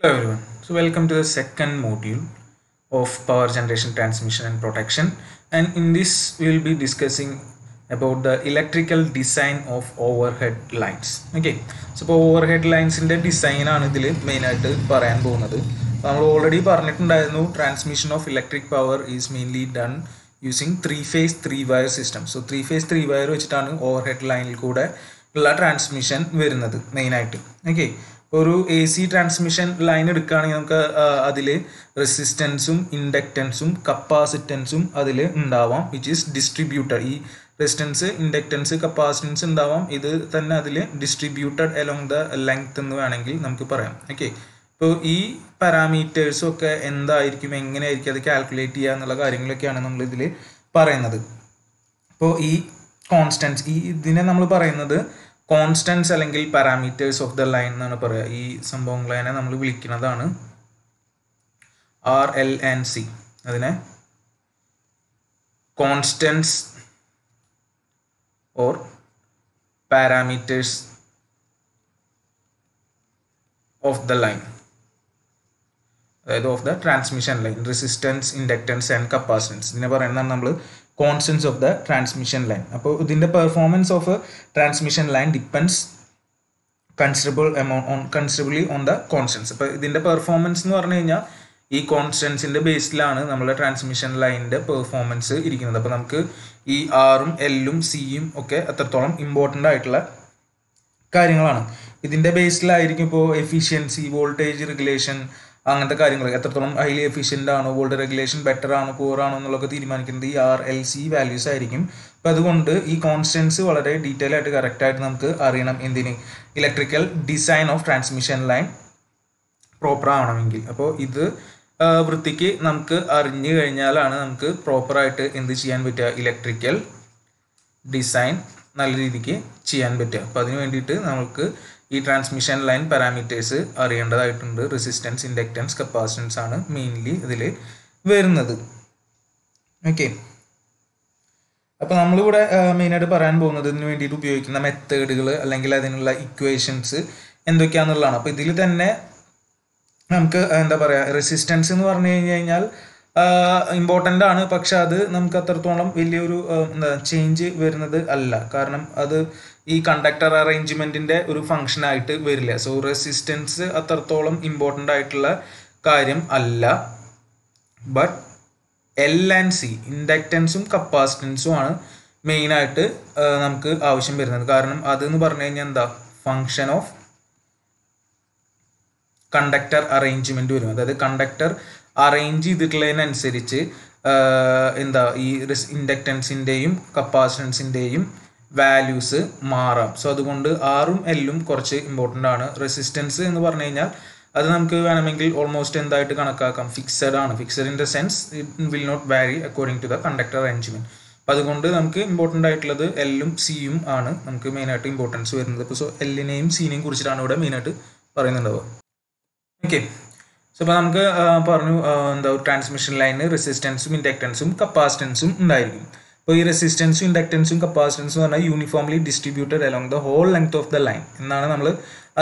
Hello everyone. So welcome to the second module of power generation transmission and protection and in this we will be discussing about the electrical design of overhead lines. Okay. So overhead main ഇതിൽ മെയിനായിട്ട് പറയാൻ പോകുന്നത് നമ്മൾ already പറഞ്ഞിട്ടുണ്ടായിരുന്നു transmission of electric power is mainly done using three phase three wire system so three phase three wire വെച്ചിട്ടാണ് overhead ലൈനിൽ കൂടെ ഉള്ള ട്രാൻസ്മിഷൻ main മെയിനായിട്ട് ഓക്കെ ഒരു എ സി ട്രാൻസ്മിഷൻ ലൈൻ എടുക്കുകയാണെങ്കിൽ നമുക്ക് അതിൽ റെസിസ്റ്റൻസും ഇൻഡക്റ്റൻസും കപ്പാസിറ്റൻസും അതിൽ ഉണ്ടാവാം. വിച്ച് ഈസ് ഡിസ്ട്രിബ്യൂട്ടഡ് ഈ റെസിസ്റ്റൻസ് ഇൻഡക്റ്റൻസ് കപ്പാസിറ്റൻസ് ഉണ്ടാവാം. ഇത് തന്നെ അതിൽ ഡിസ്ട്രിബ്യൂട്ടഡ് അലോങ് ദ ലെങ്ത് എന്ന് വേണമെങ്കിൽ നമുക്ക് പറയാം. ഓക്കെ ഇപ്പോൾ ഈ പാരാമീറ്റേഴ്സും ഒക്കെ എന്തായിരിക്കും എങ്ങനെയായിരിക്കും അത് കാൽക്കുലേറ്റ് ചെയ്യുക എന്നുള്ള കാര്യങ്ങളൊക്കെയാണ് നമ്മൾ ഇതിൽ പറയുന്നത്. ഇപ്പോൾ ഈ കോൺസ്റ്റൻസ് ഈ ഇതിനെ നമ്മൾ പറയുന്നത് കോൺസ്റ്റൻസ് അല്ലെങ്കിൽ പാരാമീറ്റേഴ്സ് ഓഫ് ദ ലൈൻ എന്നാണ് പറയുക ഈ സംഭവങ്ങളെ നമ്മൾ വിളിക്കുന്നതാണ് ആർ എൽ ആൻഡ് സി അതിനെ constants or parameters of the line അതായത് of the transmission line resistance inductance and capacitance ഇതിനെ പറയുന്നതാണ് നമ്മൾ constants of the transmission line അപ്പോൾ ഇതിന്റെ performance of transmission line depends considerable amount on considerably on the constants അപ്പോൾ ഇതിന്റെ performance എന്ന് പറഞ്ഞു കഴിഞ്ഞാൽ ഈ കോൺസ്റ്റൻസിന്റെ ബേസിലാണ് നമ്മുടെ ട്രാൻസ്മിഷൻ ലൈനിന്റെ പെർഫോമൻസ് ഇരിക്കുന്നത്. അപ്പോൾ നമുക്ക് ഈ ആറും എല്ലും സിയും ഒക്കെ അത്രത്തോളം ഇമ്പോർട്ടന്റ് ആയിട്ടുള്ള കാര്യങ്ങളാണ്. ഇതിന്റെ ബേസിലായിരിക്കും ഇപ്പോൾ എഫിഷ്യൻസി വോൾട്ടേജ് റെഗുലേഷൻ അങ്ങനത്തെ കാര്യങ്ങൾ എത്രത്തോളം ഹൈലി എഫിഷ്യന്റ് ആണോ ഗോൾഡ് റെഗുലേഷൻ ബെറ്റർ ആണോ പൂർ ആണോ എന്നുള്ളതൊക്കെ തീരുമാനിക്കുന്നത് ഈ ആർ എൽ സി വാല്യൂസ് ആയിരിക്കും. അപ്പോൾ അതുകൊണ്ട് ഈ കോൺസ്റ്റൻസ് വളരെ ഡീറ്റെയിൽ ആയിട്ട് കറക്റ്റായിട്ട് നമുക്ക് അറിയണം എന്തിന്? Electrical design of transmission line proper ആവണമെങ്കിൽ. അപ്പോൾ ഇത് വൃത്തിക്ക് നമുക്ക് അറിഞ്ഞു കഴിഞ്ഞാലാണ് നമുക്ക് പ്രോപ്പറായിട്ട് എന്ത് ചെയ്യാൻ പറ്റുക? ഇലക്ട്രിക്കൽ ഡിസൈൻ നല്ല രീതിക്ക് ചെയ്യാൻ പറ്റുക. അപ്പോൾ അതിന് വേണ്ടിയിട്ട് നമുക്ക് ഈ ട്രാൻസ്മിഷൻ ലൈൻ പാരാമീറ്റേഴ്സ് അറിയേണ്ടതായിട്ടുണ്ട്. റെസിസ്റ്റൻസ് ഇൻഡക്റ്റൻസ് കപ്പാസിറ്റൻസ് ആണ് മെയിൻലി ഇതിൽ വരുന്നത്. ഓക്കെ അപ്പോൾ നമ്മളിവിടെ മെയിനായിട്ട് പറയാൻ പോകുന്നത് ഇതിന് വേണ്ടിയിട്ട് ഉപയോഗിക്കുന്ന മെത്തേഡുകൾ അല്ലെങ്കിൽ അതിനുള്ള ഇക്വേഷൻസ് എന്തൊക്കെയാണെന്നുള്ളതാണ് അപ്പോൾ ഇതിൽ തന്നെ നമുക്ക് എന്താ പറയുക റെസിസ്റ്റൻസ് എന്ന് പറഞ്ഞു കഴിഞ്ഞ് കഴിഞ്ഞാൽ ഇമ്പോർട്ടന്റ് ആണ്. പക്ഷെ അത് നമുക്ക് അത്രത്തോളം വലിയൊരു എന്താ ചേഞ്ച് വരുന്നത് അല്ല. കാരണം അത് ഈ കണ്ടക്ടർ അറേഞ്ച്മെന്റിന്റെ ഒരു ഫംഗ്ഷൻ ആയിട്ട് വരില്ല. സോ റെസിസ്റ്റൻസ് അത്രത്തോളം ഇമ്പോർട്ടന്റ് ആയിട്ടുള്ള കാര്യം അല്ല. ബട്ട് എൽ ആൻഡ് സി ഇൻഡക്റ്റൻസും കപ്പാസിറ്റൻസും ആണ് മെയിനായിട്ട് നമുക്ക് ആവശ്യം വരുന്നത്. കാരണം അതെന്ന് പറഞ്ഞു കഴിഞ്ഞാൽ എന്താ? ഫങ്ഷൻ ഓഫ് കണ്ടക്ടർ അറേഞ്ച്മെന്റ് വരും. അതായത് കണ്ടക്ടർ അറേഞ്ച് ചെയ്തിട്ടുള്ളതിനനുസരിച്ച് എന്താ ഈ ഇൻഡക്റ്റൻസിന്റെയും കപ്പാസിറ്റൻസിന്റെയും വാല്യൂസ് മാറാം. സോ അതുകൊണ്ട് ആറും എല്ലും കുറച്ച് ഇമ്പോർട്ടന്റ് ആണ്. റെസിസ്റ്റൻസ് എന്ന് പറഞ്ഞു കഴിഞ്ഞാൽ അത് നമുക്ക് വേണമെങ്കിൽ ഓൾമോസ്റ്റ് എന്തായിട്ട് കണക്കാക്കാം. ഫിക്സഡ് ആണ്. Fixed in the sense it will not vary according to the conductor arrangement അപ്പം അതുകൊണ്ട് നമുക്ക് ഇമ്പോർട്ടന്റ് ആയിട്ടുള്ളത് എല്ലും സിയും ആണ് നമുക്ക് മെയിനായിട്ട് ഇമ്പോർട്ടൻസ് വരുന്നത്. അപ്പോൾ സോ എല്ലിനെയും സീനെയും കുറിച്ചിട്ടാണ് ഇവിടെ മെയിനായിട്ട് പറയുന്നുണ്ടാവുക ഓക്കെ സോ അപ്പോൾ നമുക്ക് പറഞ്ഞു എന്താ ട്രാൻസ്മിഷൻ ലൈന് റെസിസ്റ്റൻസും ഇൻഡക്റ്റൻസും കപ്പാസിറ്റൻസും ഉണ്ടായിരിക്കും. അപ്പോൾ ഈ റെസിസ്റ്റൻസും ഇൻഡക്റ്റൻസും കപ്പാസിറ്റൻസും പറഞ്ഞാൽ uniformly distributed along the whole length of the line എന്നാണ് നമ്മൾ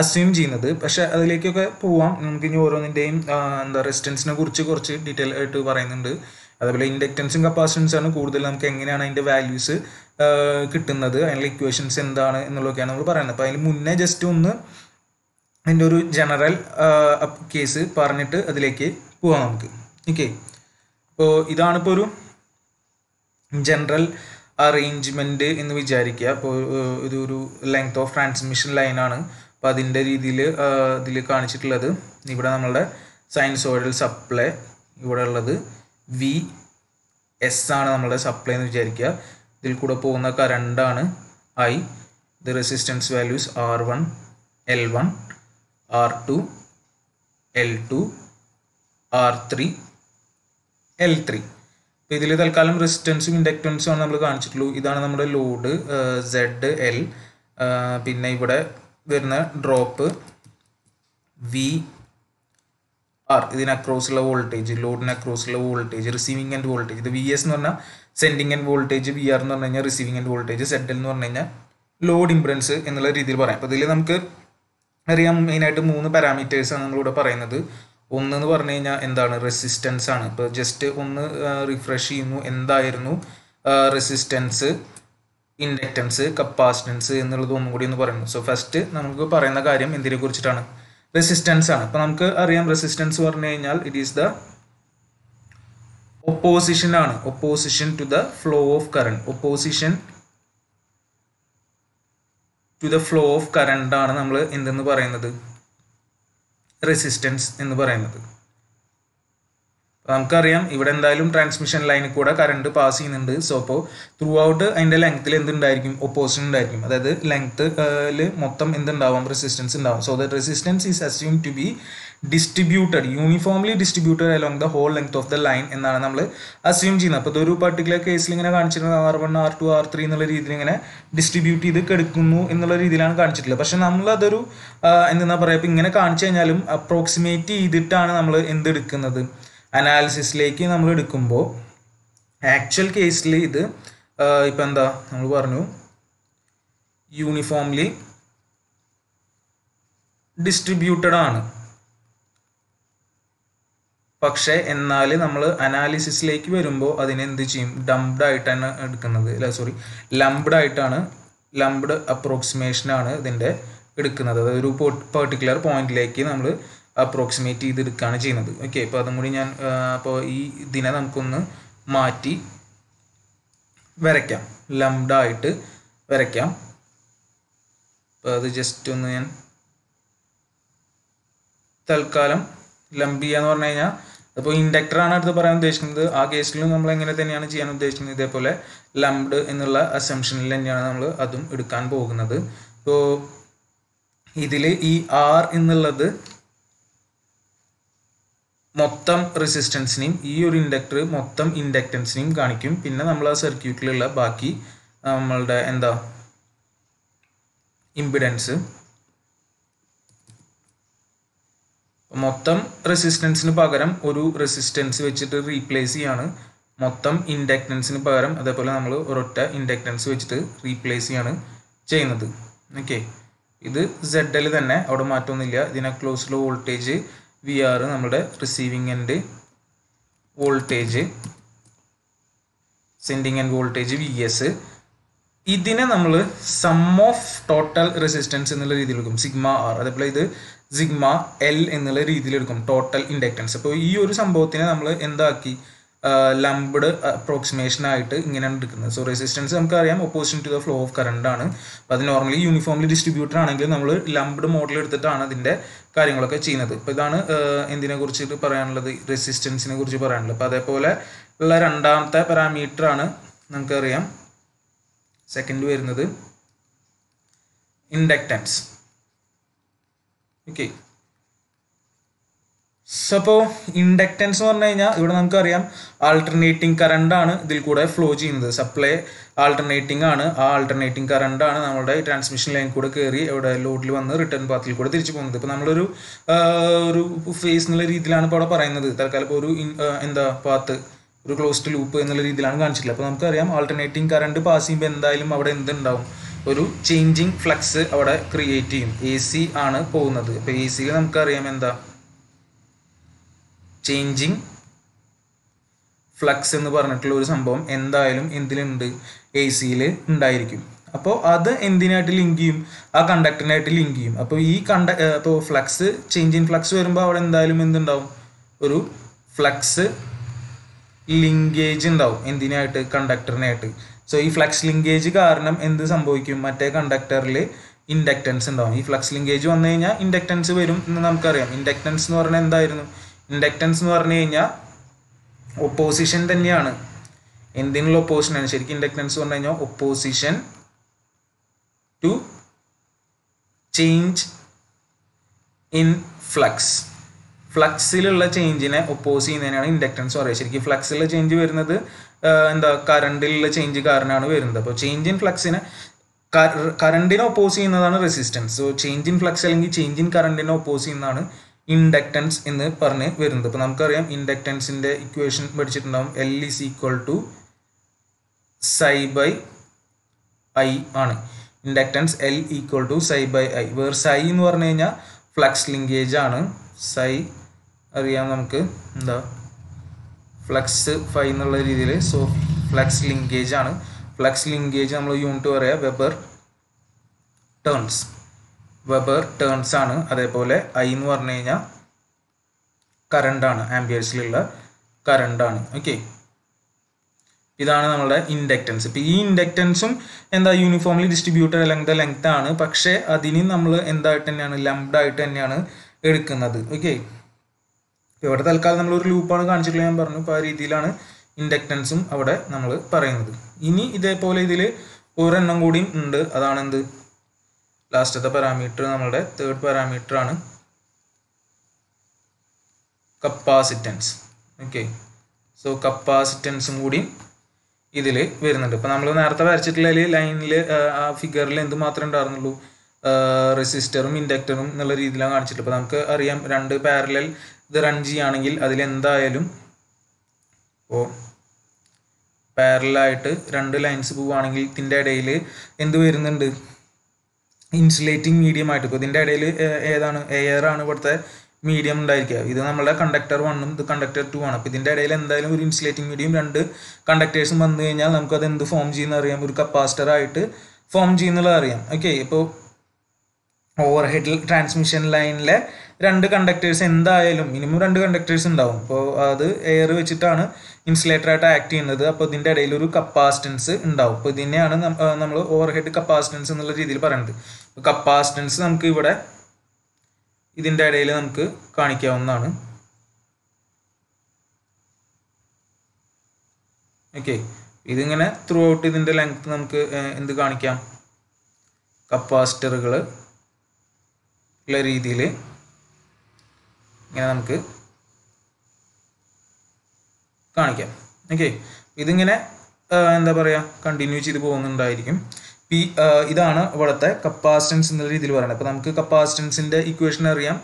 അസ്യൂം ചെയ്യുന്നത്. പക്ഷെ അതിലേക്കൊക്കെ പോവാം. നമുക്ക് ഇനി ഓരോന്നിന്റെയും എന്താ റെസിസ്റ്റൻസിനെ കുറിച്ച് കുറച്ച് ഡീറ്റെയിൽ ആയിട്ട് പറയുന്നുണ്ട്. അതേപോലെ ഇൻഡക്റ്റൻസും കപ്പാസിറ്റൻസും ആണ് കൂടുതൽ നമുക്ക് എങ്ങനെയാണ് അതിന്റെ വാല്യൂസ് കിട്ടുന്നത് അതിനുള്ള ഇക്വേഷൻസ് എന്താണ് എന്നുള്ളതൊക്കെയാണ് നമ്മൾ പറയുന്നത്. അപ്പോൾ അതിന് മുന്നേ ജസ്റ്റ് ഒന്ന് അതിന്റെ ഒരു ജനറൽ കേസ് പറഞ്ഞിട്ട് അതിലേക്ക് പോവാം നമുക്ക്. ഓക്കെ അപ്പോൾ ഇതാണിപ്പോൾ ഒരു ജനറൽ അറേഞ്ച്മെന്റ് എന്ന് വിചാരിക്കുക. അപ്പോൾ ഇതൊരു ലെങ്ത് ഓഫ് ട്രാൻസ്മിഷൻ ലൈനാണ് അപ്പോൾ അതിന്റെ രീതിയിൽ ഇതിൽ കാണിച്ചിട്ടുള്ളത്. ഇവിടെ നമ്മളുടെ സൈൻസോയിഡൽ സപ്ലൈ ഇവിടെ ഉള്ളത്. വി എസ് ആണ് നമ്മളുടെ സപ്ലൈ എന്ന് വിചാരിക്കുക. ഇതിൽ കൂടെ പോകുന്ന കറണ്ടാണ് I the resistance values R one L one R two L two R three L three അപ്പോൾ ഇതിൽ തൽക്കാലം റെസിസ്റ്റൻസും ഇൻഡക്റ്റൻസും ആണ് നമ്മൾ കാണിച്ചിട്ടുള്ളൂ. ഇതാണ് നമ്മുടെ ലോഡ് സെഡ് എൽ പിന്നെ ഇവിടെ വരുന്ന ഡ്രോപ്പ് വി ആർ ഇതിന് അക്രോസുള്ള വോൾട്ടേജ് ലോഡിന് അക്രോസുള്ള വോൾട്ടേജ് റിസീവിംഗ് ആൻഡ് വോൾട്ടേജ് ഇത് വി എസ് എന്ന് പറഞ്ഞാൽ sending end voltage V R എന്ന് പറഞ്ഞു കഴിഞ്ഞാൽ റിസീവിംഗ് ആൻഡ് വോൾട്ടേജ് സെഡ് എന്ന് പറഞ്ഞു കഴിഞ്ഞാൽ ലോഡ് ഇംപ്രൻസ് എന്നുള്ള രീതിയിൽ പറയാം. അപ്പോൾ ഇതിൽ നമുക്ക് അറിയാം മെയിനായിട്ട് മൂന്ന് പാരാമീറ്റേഴ്സാണ് നമ്മളിവിടെ പറയുന്നത്. ഒന്ന് എന്ന് പറഞ്ഞു കഴിഞ്ഞാൽ എന്താണ്? റെസിസ്റ്റൻസ് ആണ്. ഇപ്പോൾ ജസ്റ്റ് ഒന്ന് റിഫ്രഷ് ചെയ്യുന്നു. എന്തായിരുന്നു? റെസിസ്റ്റൻസ് ഇൻഡക്റ്റൻസ് കപ്പാസിറ്റൻസ് എന്നുള്ളത് ഒന്നും കൂടി ഒന്ന് പറയുന്നു. സോ ഫസ്റ്റ് നമുക്ക് പറയുന്ന കാര്യം എന്തിനെ കുറിച്ചിട്ടാണ്? റെസിസ്റ്റൻസ് ആണ്. അപ്പോൾ നമുക്ക് അറിയാം റെസിസ്റ്റൻസ് പറഞ്ഞു കഴിഞ്ഞാൽ ഇറ്റ് ഈസ് ദ ഒപ്പോസിഷൻ ആണ്. Opposition to the flow of current opposition to the flow of current ആണ് നമ്മൾ എന്തെന്ന് പറയുന്നത്? റെസിസ്റ്റൻസ് എന്ന് പറയുന്നത്. നമുക്കറിയാം ഇവിടെ എന്തായാലും ട്രാൻസ്മിഷൻ ലൈനിൽ കൂടെ കറണ്ട് പാസ് ചെയ്യുന്നുണ്ട്. സോ അപ്പോൾ ത്രൂ ഔട്ട് അതിന്റെ ലെങ്ത്തിൽ എന്തുണ്ടായിരിക്കും? ഒപ്പോസിഷൻ ഉണ്ടായിരിക്കും. അതായത് ലെങ്ത്തിൽ മൊത്തം എന്തുണ്ടാവും? റെസിസ്റ്റൻസ് ഉണ്ടാവും. So the resistance is assume to be distributed uniformly distributed along the whole length of the line എന്നാണ് നമ്മൾ അസ്യൂം ചെയ്യുന്നത്. അപ്പോൾ ഇതൊരു പർട്ടിക്കുലർ കേസിൽ ഇങ്ങനെ കാണിച്ചിരുന്നത് R one R two R three എന്നുള്ള രീതിയിൽ ഇങ്ങനെ ഡിസ്ട്രിബ്യൂട്ട് ചെയ്ത് കെടുക്കുന്നു എന്നുള്ള രീതിയിലാണ് കാണിച്ചിട്ടുള്ളത്. പക്ഷെ നമ്മളതൊരു എന്താ പറയുക ഇപ്പം ഇങ്ങനെ കാണിച്ചു കഴിഞ്ഞാലും അപ്രോക്സിമേറ്റ് ചെയ്തിട്ടാണ് നമ്മൾ എന്തെടുക്കുന്നത്. അനാലിസിസിലേക്ക് നമ്മൾ എടുക്കുമ്പോൾ ആക്ച്വൽ കേസിൽ ഇത് ഇപ്പം എന്താ നമ്മൾ പറഞ്ഞു? യൂണിഫോംലി ഡിസ്ട്രിബ്യൂട്ടഡ് ആണ്. പക്ഷേ എന്നാൽ നമ്മൾ അനാലിസിസിലേക്ക് വരുമ്പോൾ അതിനെ എന്ത് ചെയ്യും? ഡംപ്ഡ് ആയിട്ടാണ് എടുക്കുന്നത്. അല്ല സോറി ലംബ്ഡ് ആയിട്ടാണ് ലംബ്ഡ് അപ്രോക്സിമേഷൻ ആണ് ഇതിന്റെ എടുക്കുന്നത്. അതായത് ഒരു പെർട്ടിക്കുലർ പോയിന്റിലേക്ക് നമ്മൾ അപ്രോക്സിമേറ്റ് ചെയ്തെടുക്കുകയാണ് ചെയ്യുന്നത്. ഓക്കെ അപ്പോൾ അതും കൂടി ഞാൻ അപ്പോൾ ഈ ഇതിനെ നമുക്കൊന്ന് മാറ്റി വരയ്ക്കാം. ലംഡായിട്ട് വരയ്ക്കാം. അപ്പോൾ അത് ജസ്റ്റ് ഒന്ന് ഞാൻ തൽക്കാലം ലംബിയ എന്ന് പറഞ്ഞു കഴിഞ്ഞാൽ അപ്പോൾ ഇൻഡക്ടറാണ് അടുത്ത് പറയാൻ ഉദ്ദേശിക്കുന്നത്. ആ കേസിലും നമ്മൾ എങ്ങനെ തന്നെയാണ് ചെയ്യാൻ ഉദ്ദേശിക്കുന്നത്? ഇതേപോലെ ലംബ്ഡ് എന്നുള്ള അസംഷനിൽ തന്നെയാണ് നമ്മൾ അതും എടുക്കാൻ പോകുന്നത്. അപ്പോൾ ഇതിൽ ഈ ആർ എന്നുള്ളത് മൊത്തം റെസിസ്റ്റൻസിനെയും ഈ ഒരു ഇൻഡക്ടർ മൊത്തം ഇൻഡക്റ്റൻസിനെയും കാണിക്കും. പിന്നെ നമ്മൾ ആ സർക്യൂട്ടിലുള്ള ബാക്കി നമ്മളുടെ എന്താ ഇമ്പിഡൻസ്. മൊത്തം റെസിസ്റ്റൻസിന് പകരം ഒരു റെസിസ്റ്റൻസ് വെച്ചിട്ട് റീപ്ലേസ് ചെയ്യാണ്. മൊത്തം ഇൻഡക്റ്റൻസിന് പകരം അതേപോലെ നമ്മൾ ഒരൊറ്റ ഇൻഡക്റ്റൻസ് വെച്ചിട്ട് റീപ്ലേസ് ചെയ്യാണ് ചെയ്യുന്നത്. ഓക്കെ. ഇത് സെഡ് തന്നെ അവിടെ മാറ്റമൊന്നുമില്ല. ഇതിനെ ക്ലോസ്ഡ് വോൾട്ടേജ് വി ആർ നമ്മുടെ receiving end voltage sending end voltage V S ഇതിനെ നമ്മൾ സം ഓഫ് ടോട്ടൽ റെസിസ്റ്റൻസ് എന്നുള്ള രീതിയിൽ എടുക്കും. സിഗ്മ ആർ അതേപോലെ ഇത് സിഗ്മ എൽ എന്നുള്ള രീതിയിൽ എടുക്കും. ടോട്ടൽ ഇൻഡക്റ്റൻസ് അപ്പോൾ ഈ ഒരു സംഭവത്തിനെ നമ്മൾ എന്താക്കി? ലംബ്ഡ് അപ്രോക്സിമേഷൻ ആയിട്ട് ഇങ്ങനെയാണ് എടുക്കുന്നത്. സോ റെസിസ്റ്റൻസ് നമുക്കറിയാം opposition to the flow of current ആണ്. അപ്പോൾ അത് നോർമലി യൂണിഫോംലി ഡിസ്ട്രിബ്യൂട്ടർ ആണെങ്കിൽ നമ്മൾ ലംബ്ഡ് മോഡൽ എടുത്തിട്ടാണ് അതിന്റെ കാര്യങ്ങളൊക്കെ ചെയ്യുന്നത്. അപ്പോൾ ഇതാണ് എന്തിനെ കുറിച്ചിട്ട് പറയാനുള്ളത്? റെസിസ്റ്റൻസിനെ കുറിച്ച് പറയാനുള്ളത്. അപ്പോൾ അതേപോലെ ഉള്ള രണ്ടാമത്തെ പാരാമീറ്റർ ആണ് നമുക്കറിയാം സെക്കൻഡ് വരുന്നത്. ഇൻഡക്റ്റൻസ് ഓക്കെ അപ്പോൾ ഇൻഡക്റ്റൻസ് എന്ന് പറഞ്ഞു കഴിഞ്ഞാൽ ഇവിടെ നമുക്കറിയാം ആൾട്ടർനേറ്റിംഗ് കറണ്ട് ആണ് ഇതിൽ കൂടെ ഫ്ലോ ചെയ്യുന്നത്. സപ്ലൈ ആൾട്ടർനേറ്റിംഗ് ആണ്. ആ ആൾട്ടർനേറ്റിംഗ് കറണ്ട് ആണ് നമ്മുടെ ട്രാൻസ്മിഷൻ ലൈൻ കൂടെ കയറി ഇവിടെ ലോഡിൽ വന്ന് റിട്ടേൺ പാത്തിൽ കൂടെ തിരിച്ചു പോകുന്നത്. ഇപ്പോൾ നമ്മളൊരു ഒരു ഫേസ് എന്നുള്ള രീതിയിലാണ് ഇപ്പോൾ അവിടെ പറയുന്നത്. തൽക്കാലം ഇപ്പോൾ ഒരു എന്താ പാത്ത് ഒരു ക്ലോസ്ഡ് ലൂപ്പ് എന്നുള്ള രീതിയിലാണ് കാണിച്ചിട്ടുള്ളത്. അപ്പോൾ നമുക്കറിയാം ആൾട്ടർനേറ്റിംഗ് കറണ്ട് പാസ് ചെയ്യുമ്പോൾ എന്തായാലും അവിടെ എന്തുണ്ടാവും? ഒരു ചേഞ്ചിങ് ഫ്ലക്സ് അവിടെ ക്രിയേറ്റ് ചെയ്യും. എ സി ആണ് പോകുന്നത്. അപ്പോൾ എ സിയിൽ നമുക്കറിയാം എന്താ? ചേഞ്ചിങ് ഫ്ലക്സ് എന്ന് പറഞ്ഞിട്ടുള്ള ഒരു സംഭവം എന്തായാലും എന്തിലുണ്ട് എ സിയിൽ ഉണ്ടായിരിക്കും. അപ്പോൾ അത് എന്തിനായിട്ട് ലിങ്ക് ചെയ്യും? ആ കണ്ടക്ടറിനായിട്ട് ലിങ്ക് ചെയ്യും. അപ്പോൾ ഈ കണ്ട അപ്പോൾ ഫ്ലക്സ് ചേഞ്ച് ഇൻ ഫ്ലക്സ് വരുമ്പോൾ അവിടെ എന്തായാലും എന്തുണ്ടാവും? ഒരു ഫ്ലക്സ് ലിങ്കേജ് ഉണ്ടാവും എന്തിനായിട്ട്? കണ്ടക്ടറിനായിട്ട് സോ ഈ ഫ്ലക്സ് ലിങ്കേജ് കാരണം എന്ത് സംഭവിക്കും? മറ്റേ കണ്ടക്ടറിൽ ഇൻഡക്റ്റൻസ് ഉണ്ടാവും. ഈ ഫ്ലക്സ് ലിങ്കേജ് വന്നു കഴിഞ്ഞാൽ ഇൻഡക്റ്റൻസ് വരും എന്ന് നമുക്കറിയാം. ഇൻഡക്റ്റൻസ് എന്ന് പറഞ്ഞാൽ എന്തായിരുന്നു? ഇൻഡക്റ്റൻസ് എന്ന് പറഞ്ഞു കഴിഞ്ഞാൽ ഒപ്പോസിഷൻ തന്നെയാണ്. എന്തിനുള്ള ഒപ്പോസിഷനാണ് ശരിക്കും ഇൻഡക്റ്റൻസ് പറഞ്ഞു കഴിഞ്ഞാൽ opposition to change in flux ഫ്ലക്സിലുള്ള ചേഞ്ചിനെ ഒപ്പോസ് ചെയ്യുന്നതിനാണ് ഇൻഡക്റ്റൻസ് പറയുക. ശരിക്കും ഫ്ലക്സിലുള്ള ചേഞ്ച് വരുന്നത് എന്താ കറണ്ടിലുള്ള ചേഞ്ച് കാരണമാണ് വരുന്നത്. അപ്പോൾ ചേഞ്ച് ഇൻ ഫ്ലക്സിനെ കറണ്ടിനെ ഒപ്പോസ് ചെയ്യുന്നതാണ് resistance so change in flux അല്ലെങ്കിൽ ചേഞ്ച് ഇൻ കറണ്ടിനെ ഒപ്പോസ് ചെയ്യുന്നതാണ് ഇൻഡക്റ്റൻസ് എന്ന് പറഞ്ഞ് വരുന്നത്. അപ്പോൾ നമുക്കറിയാം ഇൻഡക്റ്റൻസിന്റെ equation പഠിച്ചിട്ടുണ്ടാവും. L is equal to psi by I ആണ്. Inductance L equal to psi by I where psi എന്ന് പറഞ്ഞു കഴിഞ്ഞാൽ ഫ്ലക്സ് ലിങ്കേജ് ആണ്. സൈ അറിയാം നമുക്ക്. എന്താ? ഫ്ലക്സ് ഫൈ എന്നുള്ള രീതിയിൽ. സോ ഫ്ലക്സ് ലിങ്കേജ് ആണ്. ഫ്ലക്സ് ലിങ്കേജ് നമ്മൾ യൂണിറ്റ് പറയാം. വെബർ ടേൺസ് വെബർ ടേൺസ് ആണ് അതേപോലെ ഐ എന്ന് പറഞ്ഞു കഴിഞ്ഞാൽ കറണ്ടാണ് ആംബിയേഴ്സിലുള്ള കറണ്ടാണ് ഓക്കെ ഇതാണ് നമ്മുടെ ഇൻഡക്റ്റൻസ് ഇപ്പം ഈ ഇൻഡക്റ്റൻസും എന്താ യൂണിഫോംലി ഡിസ്ട്രിബ്യൂട്ടഡ് അല്ലെങ്കിൽ ലെങ്ത് ആണ്. പക്ഷേ അതിന് നമ്മൾ എന്തായിട്ട് തന്നെയാണ് ലംബ്ഡ് ആയിട്ട് തന്നെയാണ് എടുക്കുന്നത്. ഓക്കെ ഇവിടെ തൽക്കാലം നമ്മൾ ഒരു ലൂപ്പാണ് കാണിച്ചിട്ടുള്ളത് ഞാൻ പറഞ്ഞു. അപ്പോൾ ആ രീതിയിലാണ് ഇൻഡക്റ്റൻസും അവിടെ നമ്മൾ പറയുന്നത്. ഇനി ഇതേപോലെ ഇതിൽ ഒരെണ്ണം കൂടിയും ഉണ്ട്. അതാണ് എന്ത് ലാസ്റ്റത്തെ പാരാമീറ്റർ നമ്മളുടെ തേർഡ് പാരാമീറ്റർ ആണ് കപ്പാസിറ്റൻസ് ഓക്കെ സോ കപ്പാസിറ്റൻസും കൂടി ഇതിൽ വരുന്നുണ്ട്. ഇപ്പം നമ്മൾ നേരത്തെ വരച്ചിട്ടുള്ള ലൈനിൽ ആ ഫിഗറിൽ എന്ത് മാത്രമേ ഉണ്ടായിരുന്നുള്ളൂ? റെസിസ്റ്ററും ഇൻഡക്ടറും എന്നുള്ള രീതിയിലാണ് കാണിച്ചിട്ട് അപ്പോൾ നമുക്ക് അറിയാം രണ്ട് പാരലൽ ഇത് റൺ ചെയ്യുകയാണെങ്കിൽ അതിലെന്തായാലും ഇപ്പോൾ പാരലായിട്ട് രണ്ട് ലൈൻസ് പോവുകയാണെങ്കിൽ ഇതിന്റെ ഇടയിൽ എന്ത് വരുന്നുണ്ട്? ഇൻസുലേറ്റിംഗ് മീഡിയം ആയിട്ട് ഇപ്പോൾ ഇതിന്റെ ഇടയിൽ ഏതാണ് എയർ ആണ് ഇവിടുത്തെ മീഡിയം ഉണ്ടായിരിക്കുക. ഇത് നമ്മുടെ കണ്ടക്ടർ വണ്ണും ഇത് കണ്ടക്ടർ ടു ആണ്. അപ്പോൾ ഇതിന്റെ ഇടയിൽ എന്തായാലും ഒരു ഇൻസുലേറ്റിംഗ് മീഡിയം രണ്ട് കണ്ടക്ടേഴ്സും വന്നു കഴിഞ്ഞാൽ നമുക്കത് എന്ത് ഫോം ചെയ്യുന്ന അറിയാം. ഒരു കപ്പാസിറ്റർ ആയിട്ട് ഫോം ചെയ്യുന്നുള്ളത് അറിയാം. ഓക്കെ ഇപ്പോൾ ഓവർ ഹെഡ് ട്രാൻസ്മിഷൻ ലൈനിലെ രണ്ട് കണ്ടക്ടേഴ്സ് എന്തായാലും മിനിമം രണ്ട് കണ്ടക്ടേഴ്സ് ഉണ്ടാവും. അപ്പോൾ അത് എയർ വെച്ചിട്ടാണ് ഇൻസുലേറ്റർ ആയിട്ട് ആക്ട് ചെയ്യുന്നത്. അപ്പോൾ ഇതിന്റെ ഇടയിൽ ഒരു കപ്പാസിറ്റൻസ് ഉണ്ടാവും. അപ്പോൾ ഇതിനെയാണ് നമ്മൾ ഓവർ ഹെഡ് കപ്പാസിറ്റൻസ് എന്നുള്ള രീതിയിൽ പറയുന്നത് കപ്പാസിറ്റൻസ് നമുക്ക് ഇവിടെ ഇതിന്റെ ഇടയിൽ നമുക്ക് കാണിക്കാവുന്നതാണ്. ഓക്കെ ഇതിങ്ങനെ ത്രൂ ഔട്ട് ഇതിന്റെ ലെങ്ത് നമുക്ക് എന്ത് കാണിക്കാം? കപ്പാസിറ്ററുകൾ ഉള്ള രീതിയിൽ ഇങ്ങനെ നമുക്ക് കാണിക്കാം. ഓക്കെ ഇതിങ്ങനെ എന്താ പറയുക കണ്ടിന്യൂ ചെയ്ത് പോകുന്നുണ്ടായിരിക്കും. പി ഇതാണ് ഇവിടുത്തെ കപ്പാസിറ്റൻസ് എന്നുള്ള രീതിയിൽ പറയുന്നത്. അപ്പോൾ നമുക്ക് കപ്പാസിറ്റൻസിന്റെ ഇക്വേഷൻ അറിയാം.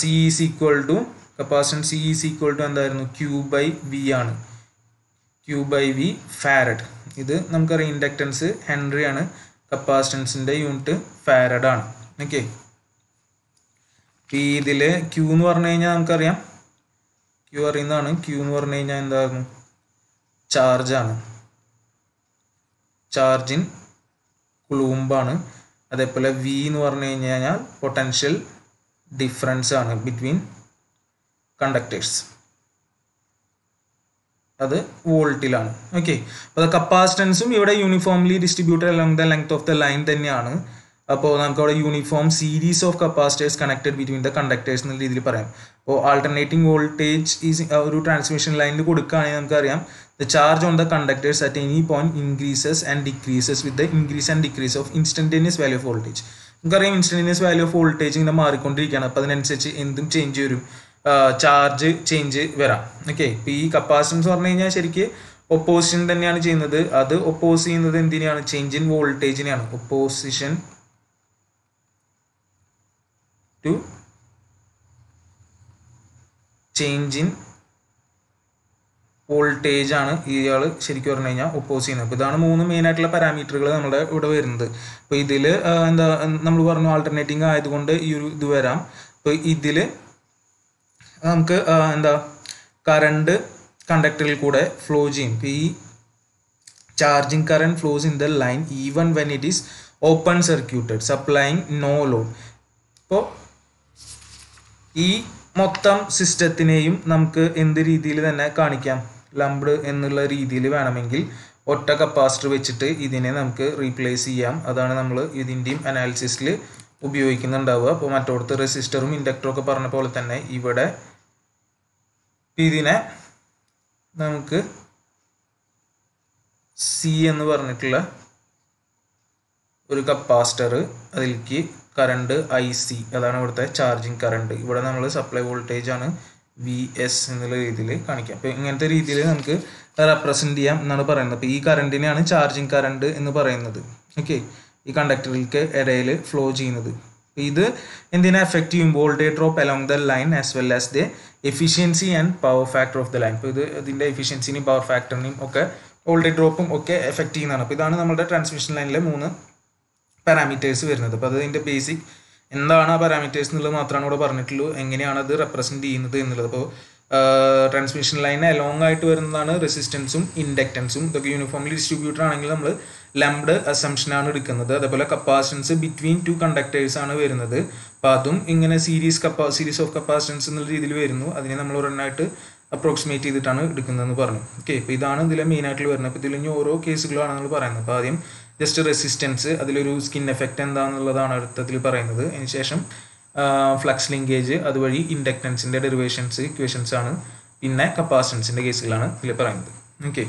C is equal to capacitance C is equal to എന്തായിരുന്നു? ക്യൂ ബൈ വി ആണ്. ക്യൂ ബൈ വി ഫാരഡ് ഇത് നമുക്കറിയാം ഇൻഡക്റ്റൻസ് ഹെൻറി ആണ്. കപ്പാസിറ്റൻസിന്റെ യൂണിറ്റ് ഫാരഡ് ആണ്. ഓക്കെ ഈ ഇതിൽ ക്യൂ എന്ന് പറഞ്ഞു കഴിഞ്ഞാൽ നമുക്കറിയാം. ക്യൂ അറിയുന്നതാണ്. ക്യൂ എന്ന് പറഞ്ഞു കഴിഞ്ഞാൽ എന്താകും ചാർജാണ് ചാർജിൻ കുളൂമ്പാണ്. അതേപോലെ വി എന്ന് പറഞ്ഞു കഴിഞ്ഞാൽ പൊട്ടൻഷ്യൽ ഡിഫറൻസ് ആണ് ബിറ്റ്വീൻ കണ്ടക്ടേഴ്സ് അത് വോൾട്ടിലാണ് ഓക്കെ അപ്പോൾ കപ്പാസിറ്റൻസും ഇവിടെ uniformly distributed along the length of the line തന്നെയാണ്. അപ്പോൾ നമുക്ക് അവിടെ uniform series of capacitors connected between the conductors എന്ന രീതിയിൽ പറയാം. അപ്പോൾ ആൾട്ടർനേറ്റിംഗ് വോൾട്ടേജ് ഈസ് ഒരു ട്രാൻസ്മിഷൻ ലൈനിൽ കൊടുക്കുകയാണെങ്കിൽ നമുക്കറിയാം the charge on the conductors at any point increases and decreases with the increase and decrease of instantaneous value of voltage നമുക്കറിയാം instantaneous value of voltage ഇങ്ങനെ മാറിക്കൊണ്ടിരിക്കുകയാണ്. അപ്പോൾ അതിനനുസരിച്ച് എന്തും ചേഞ്ച് വരും. ചാർജ് ചേഞ്ച് വരാം. ഓക്കെ ഇപ്പോൾ ഈ കപ്പാസിറ്റൻസ് പറഞ്ഞു കഴിഞ്ഞാൽ ശരിക്ക് ഒപ്പോസിഷൻ തന്നെയാണ് ചെയ്യുന്നത്. അത് ഒപ്പോസ് ചെയ്യുന്നത് എന്തിനാണ് change in വോൾട്ടേജിനെയാണ് opposition to change in voltage ആണ് ഇയാൾ ശരിക്കും പറഞ്ഞു കഴിഞ്ഞാൽ ഒപ്പോസ് ചെയ്യുന്നത്. അപ്പോൾ ഇതാണ് മൂന്ന് മെയിൻ ആയിട്ടുള്ള പാരാമീറ്ററുകൾ നമ്മുടെ ഇവിടെ വരുന്നത്. അപ്പോൾ ഇതിൽ എന്താ നമ്മൾ പറഞ്ഞു ആൾട്ടർനേറ്റിംഗ് ആയതുകൊണ്ട് ഈ ഒരു ഇത് വരാം. അപ്പോൾ ഇതിൽ നമുക്ക് എന്താ കറണ്ട് കണ്ടക്ടറിൽ കൂടെ ഫ്ലോ ചെയ്യും. ഇപ്പോൾ ഈ charging current flows in the line even when it is open circuited supplying no load ഇപ്പോൾ ഈ മൊത്തം സിസ്റ്റത്തിനെയും നമുക്ക് എന്ത് രീതിയിൽ തന്നെ കാണിക്കാം? ലംബ്ഡ് എന്നുള്ള രീതിയിൽ വേണമെങ്കിൽ ഒറ്റ കപ്പാസിറ്റർ വെച്ചിട്ട് ഇതിനെ നമുക്ക് റീപ്ലേസ് ചെയ്യാം. അതാണ് നമ്മൾ ഇതിന്റെയും അനാലിസിസിൽ ഉപയോഗിക്കുന്നുണ്ടാവുക. അപ്പോൾ മറ്റോടത്ത് റെസിസ്റ്ററും ഇൻഡക്ടറും ഒക്കെ പറഞ്ഞ പോലെ തന്നെ ഇവിടെ ഇതിനെ നമുക്ക് സി എന്ന് പറഞ്ഞിട്ടുള്ള ഒരു കപ്പാസിറ്റർ അതിലേക്ക് കറണ്ട് ഐ സി അതാണ് ഇവിടുത്തെ ചാർജിങ് കറണ്ട്. ഇവിടെ നമ്മൾ സപ്ലൈ വോൾട്ടേജ് ആണ് വി എസ് എന്നുള്ള രീതിയിൽ കാണിക്കാം അപ്പോൾ ഇങ്ങനത്തെ രീതിയിൽ നമുക്ക് റെപ്രസെന്റ് ചെയ്യാം എന്നാണ് പറയുന്നത്. അപ്പോൾ ഈ കറണ്ടിനെയാണ് ചാർജിങ് കറണ്ട് എന്ന് പറയുന്നത്. ഓക്കെ ഈ കണ്ടക്ടറിലേക്ക് ഇടയിൽ ഫ്ലോ ചെയ്യുന്നത്. ഇത് എന്തിനാ എഫക്റ്റ് ചെയ്യും? Voltage drop along the line as well as the efficiency and power factor of the line അപ്പോൾ ഇത് ഇതിന്റെ എഫിഷ്യൻസിനെയും പവർ ഫാക്ടറിനെയും ഒക്കെ വോൾട്ടേജ് ഡ്രോപ്പും ഒക്കെ എഫക്റ്റ് ചെയ്യുന്നതാണ്. അപ്പോൾ ഇതാണ് നമ്മുടെ ട്രാൻസ്മിഷൻ ലൈനിലെ മൂന്ന് പാരാമീറ്റേഴ്സ് വരുന്നത്. അപ്പോൾ അതിന്റെ ബേസിക് എന്താണ് ആ പാരാമീറ്റേഴ്സ് എന്നുള്ളത് മാത്രമാണ് ഇവിടെ പറഞ്ഞിട്ടുള്ളൂ. എങ്ങനെയാണ് അത് റെപ്രസെന്റ് ചെയ്യുന്നത് എന്നുള്ളത്. അപ്പോൾ ട്രാൻസ്മിഷൻ ലൈൻ അലോങ് ആയിട്ട് വരുന്നതാണ് റെസിസ്റ്റൻസും ഇൻഡക്റ്റൻസും ഇതൊക്കെ യൂണിഫോംലി ഡിസ്ട്രിബ്യൂട്ടർ ആണെങ്കിൽ നമ്മൾ ലംബ്ഡ് അസംഷൻ ആണ് എടുക്കുന്നത്. അതേപോലെ കപ്പാസിറ്റൻസ് ബിറ്റ്വീൻ ടു കണ്ടക്ടേഴ്സ് ആണ് വരുന്നത്. അപ്പോൾ അതും ഇങ്ങനെ സീരീസ് കപ്പാ സീരീസ് ഓഫ് കപ്പാസിറ്റൻസ് എന്നുള്ള രീതിയിൽ വരുന്നു. അതിനെ നമ്മൾ ഒരെണ്ണമായിട്ട് അപ്രോക്സിമേറ്റ് ചെയ്തിട്ടാണ് എടുക്കുന്നതെന്ന് പറഞ്ഞു. ഓക്കെ ഇപ്പോൾ ഇതാണ് ഇതിലെ മെയിൻ ആയിട്ട് വരുന്നത്. അപ്പോൾ ഇതിൽ ഇനി ഓരോ കേസുകളാണ് നമ്മൾ പറയുന്നത്. അപ്പോൾ ആദ്യം ജസ്റ്റ് റെസിസ്റ്റൻസ് അതിലൊരു സ്കിൻ എഫക്റ്റ് എന്താണെന്നുള്ളതാണ് അടുത്തതിൽ പറയുന്നത്. അതിനുശേഷം ഫ്ലക്സ് ലിങ്കേജ് അതുവഴി ഇൻഡക്റ്റൻസിന്റെ ഡെറിവേഷൻസ് ഇക്വേഷൻസ് ആണ്. പിന്നെ കപ്പാസിറ്റൻസിന്റെ കേസുകളാണ് ഇതിൽ പറയുന്നത്. ഓക്കെ